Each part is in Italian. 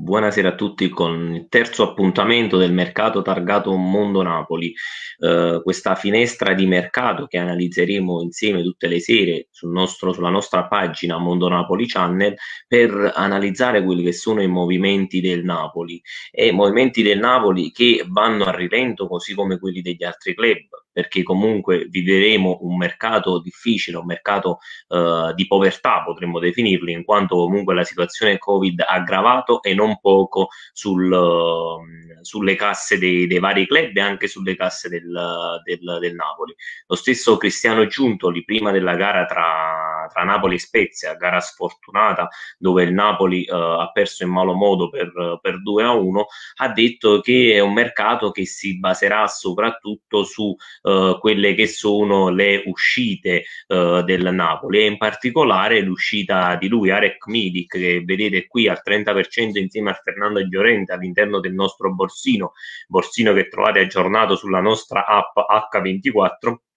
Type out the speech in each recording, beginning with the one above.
Buonasera a tutti con il terzo appuntamento del mercato targato Mondo Napoli, eh, questa finestra di mercato che analizzeremo insieme tutte le sere sul nostro, sulla nostra pagina Mondo Napoli Channel per analizzare quelli che sono i movimenti del Napoli. E movimenti del Napoli che vanno a rilento così come quelli degli altri club perché comunque vivremo un mercato difficile, un mercato eh, di povertà potremmo definirlo, in quanto comunque la situazione Covid ha aggravato e non poco sul, uh, sulle casse dei, dei, vari club e anche sulle casse del, del, del, Napoli. Lo stesso Cristiano Giuntoli prima della gara tra, tra Napoli e Spezia, gara sfortunata dove il Napoli uh, ha perso in malo modo per, per 2 a 1, ha detto che è un mercato che si baserà soprattutto su uh, quelle che sono le uscite uh, del Napoli e in particolare l'uscita di lui, Arek Midik, che vedete qui al 30% insieme a Fernando Llorente all'interno del nostro borsino, borsino che trovate aggiornato sulla nostra app H24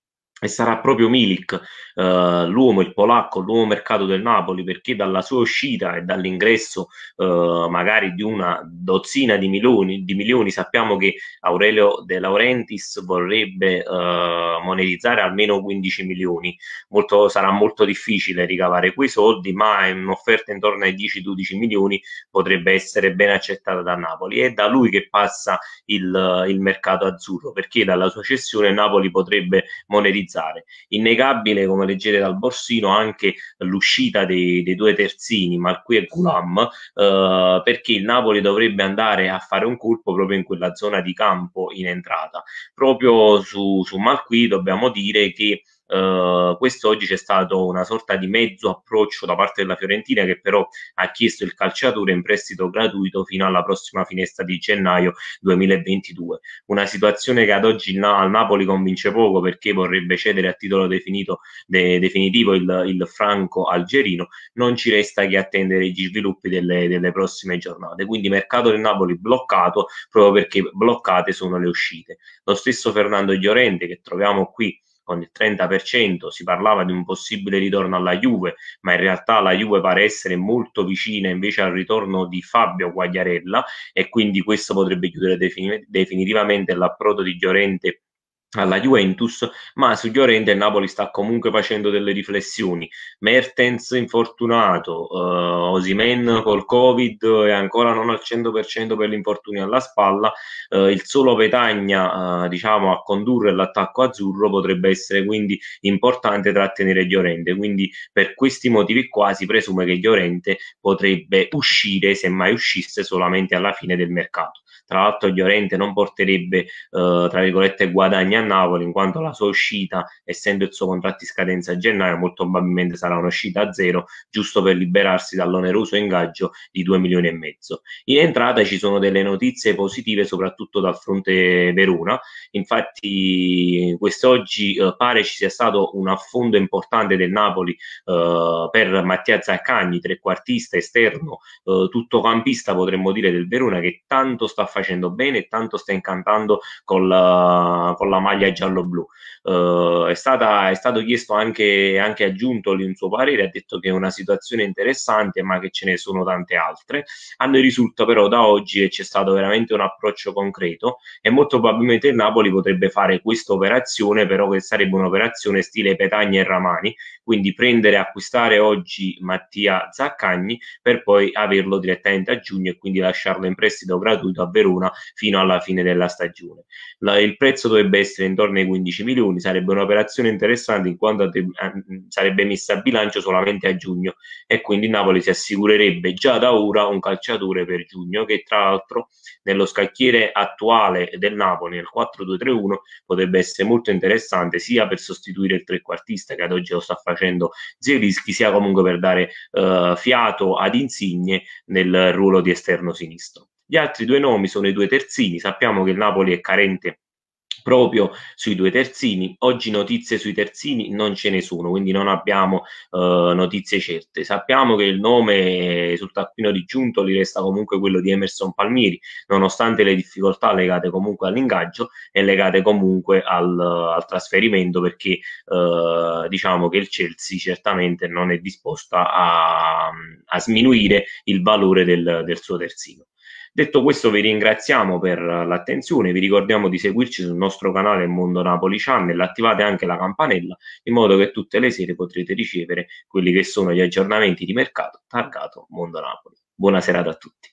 e sarà proprio Milik, eh, l'uomo, il polacco, l'uomo mercato del Napoli, perché dalla sua uscita e dall'ingresso eh, magari di una dozzina di milioni, di milioni, sappiamo che Aurelio De Laurentiis vorrebbe eh, monetizzare almeno 15 milioni. Molto, sarà molto difficile ricavare quei soldi, ma un'offerta intorno ai 10-12 milioni potrebbe essere ben accettata da Napoli. È da lui che passa il, il mercato azzurro, perché dalla sua cessione Napoli potrebbe monetizzare analizzare. Innegabile, come leggete dal borsino, anche l'uscita dei, dei due terzini, Marqui e Gulam, eh, perché il Napoli dovrebbe andare a fare un colpo proprio in quella zona di campo in entrata. Proprio su, su Marqui dobbiamo dire che Uh, quest'oggi c'è stato una sorta di mezzo approccio da parte della Fiorentina che però ha chiesto il calciatore in prestito gratuito fino alla prossima finestra di gennaio 2022. Una situazione che ad oggi il, al Napoli convince poco perché vorrebbe cedere a titolo definito, de, definitivo il, il, franco algerino. Non ci resta che attendere gli sviluppi delle, delle prossime giornate. Quindi mercato del Napoli bloccato proprio perché bloccate sono le uscite. Lo stesso Fernando Llorente che troviamo qui con il 30%, si parlava di un possibile ritorno alla Juve, ma in realtà la Juve pare essere molto vicina invece al ritorno di Fabio Guagliarella e quindi questo potrebbe chiudere definitivamente l'approdo di Llorente alla Juventus, ma su Llorente il Napoli sta comunque facendo delle riflessioni. Mertens infortunato, uh, Osimen col Covid e ancora non al 100% per l'infortunio alla spalla, uh, il solo Petagna uh, diciamo a condurre l'attacco azzurro potrebbe essere quindi importante trattenere Llorente, quindi per questi motivi qua si presume che Llorente potrebbe uscire, se mai uscisse, solamente alla fine del mercato. Tra l'altro Llorente non porterebbe, tra virgolette, guadagni a Napoli, in quanto la sua uscita, essendo il suo contratto in scadenza a gennaio, molto probabilmente sarà un'uscita a zero, giusto per liberarsi dall'oneroso ingaggio di 2 milioni e mezzo. In entrata ci sono delle notizie positive, soprattutto dal fronte Verona. Infatti, quest'oggi eh, pare ci sia stato un affondo importante del Napoli eh, per Mattia Zaccagni, trequartista esterno, eh, tuttocampista potremmo dire del Verona, che tanto sta facendo bene e tanto sta incantando con la, con la maglia giallo-blu. Uh, è, stata, è, stato chiesto anche, anche a Giuntoli un suo parere, ha detto che è una situazione interessante, ma che ce ne sono tante altre. A noi risulta però da oggi che c'è stato veramente un approccio concreto e molto probabilmente il Napoli potrebbe fare questa operazione, però che sarebbe un'operazione stile Petagna e Ramani, quindi prendere e acquistare oggi Mattia Zaccagni per poi averlo direttamente a giugno e quindi lasciarlo in prestito gratuito a Verona fino alla fine della stagione. La, il prezzo dovrebbe essere essere intorno ai 15 milioni, sarebbe un'operazione interessante in quanto sarebbe messa a bilancio solamente a giugno e quindi Napoli si assicurerebbe già da ora un calciatore per giugno che tra l'altro nello scacchiere attuale del Napoli nel 4-2-3-1 potrebbe essere molto interessante sia per sostituire il trequartista che ad oggi lo sta facendo Zielischi sia comunque per dare uh, fiato ad Insigne nel ruolo di esterno sinistro. Gli altri due nomi sono i due terzini, sappiamo che il Napoli è carente proprio sui due terzini. Oggi notizie sui terzini non ce ne sono, quindi non abbiamo uh, notizie certe. Sappiamo che il nome sul taccuino di Giuntoli resta comunque quello di Emerson Palmieri, nonostante le difficoltà legate comunque all'ingaggio e legate comunque al, al trasferimento, perché uh, diciamo che il Chelsea certamente non è disposta a, a sminuire il valore del, del suo terzino. Detto questo vi ringraziamo per l'attenzione, vi ricordiamo di seguirci sul nostro canale Mondo Napoli Channel, attivate anche la campanella in modo che tutte le sere potrete ricevere quelli che sono gli aggiornamenti di mercato targato Mondo Napoli. Buona serata a tutti.